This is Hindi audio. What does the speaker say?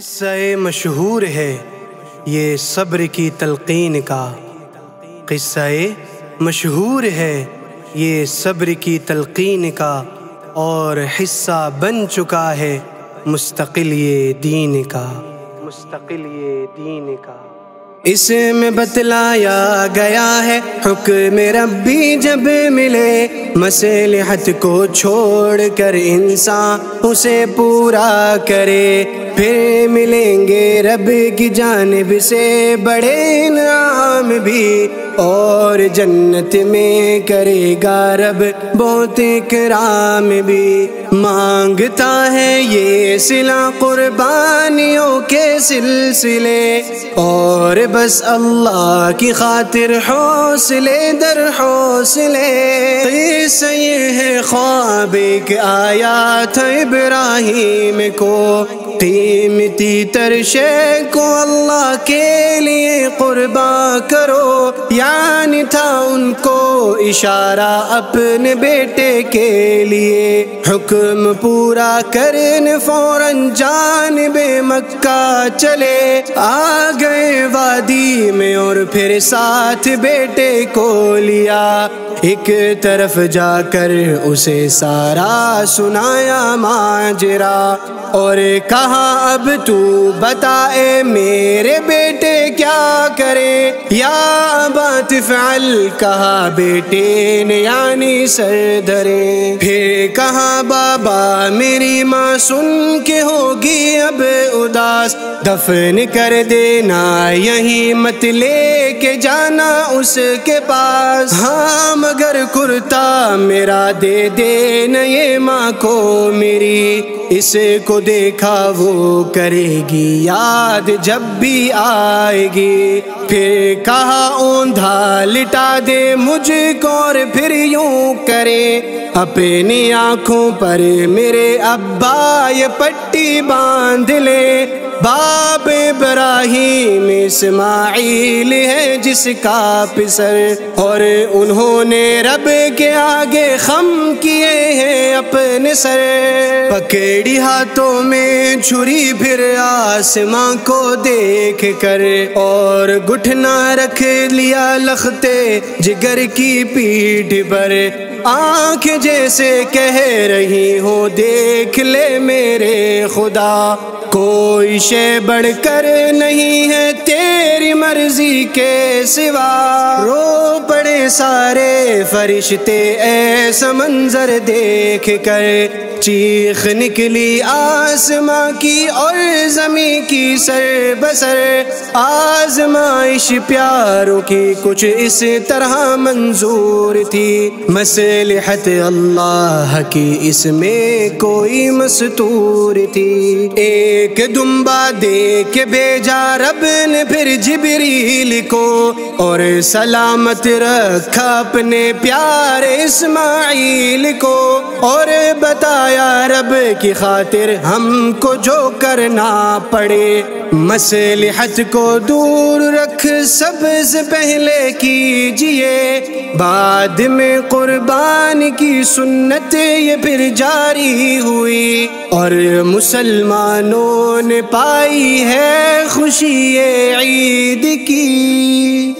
किस्सा मशहूर है ये सब्र की तलकीन का। किस्सा मशहूर है ये सब्र की तलकीन का और हिस्सा बन चुका है मुस्तकिल ये दीन का। मुस्तकिल ये दीन का। इसमें बतलाया गया है। हुक्म भी जब मिले, मसलहत को छोड़ कर इंसान उसे पूरा करे। फिर मिलेंगे रब की जानब से बड़े नाम भी। और जन्नत में करेगा रब। बहुत कराम भी माँगता है ये सिला कुर्बानियों के सिलसिले। और बस अल्लाह की खातिर हौसले दर हौसले। ये है ख्वाब एक आया था इब्राहिम को। कीमती तरशे को अल्लाह के लिए कुर्बा करो, यानी था उनको इशारा अपने बेटे के लिए। हुक्म पूरा करने फ़ौरन जान बे मक्का चले। आ गए वादी में और फिर साथ बेटे को लिया। एक तरफ़ जाकर उसे सारा सुनाया माजरा, और कहा अब तू बताए मेरे बेटे क्या करे? या बात फल कहा बेटे ने यानी सर धरे फिर कहा, बाबा मेरी माँ सुन के होगी अब उदास। दफन कर देना, यही मत ले के जाना उसके पास। हाँ मगर कुर्ता मेरा दे दे न ये माँ को मेरी। इसे को देखा वो करेगी याद जब भी आएगी। फिर कहा ओंधा लिटा दे मुझको और फिर यूँ करे। अपनी आँखों पर मेरे अब्बा ये पट्टी बाँध ले। बाप इब्राहिम इस्माइल है जिसका पिसर। और उन्होंने रब के आगे खम किए हैं अपने सर। पकड़ी हाथों में छुरी फिर आसमां को देख कर। और गुठना रख लिया लखते, जिगर की पीठ पर। आँख जैसे कह रही हो, देख ले मेरे खुदा। कोई शे बढ़कर नहीं है तेरी मर्ज़ी के सिवा। रो पड़े सारे फरिश्ते ऐसा मंजर देख कर, चीख निकली आसमां की और जमी की सर बसर। आजमाइश प्यारों की कुछ इस तरह मंजूर थी। मसलहत अल्लाह की इसमें कोई मस्तूर थी। एक दुम्बा दे के रब ने, फिर जिबरील को, और सलामत रखा अपने प्यारे इस्माइल को और बताया रब की खातिर हमको जो करना पड़े। मसलहत को दूर रख सबसे पहले कीजिए। बाद में कुर्बान की सुन्नत ये फिर जारी हुई। और मुसलमानों ने पाई है खुशी ईद की।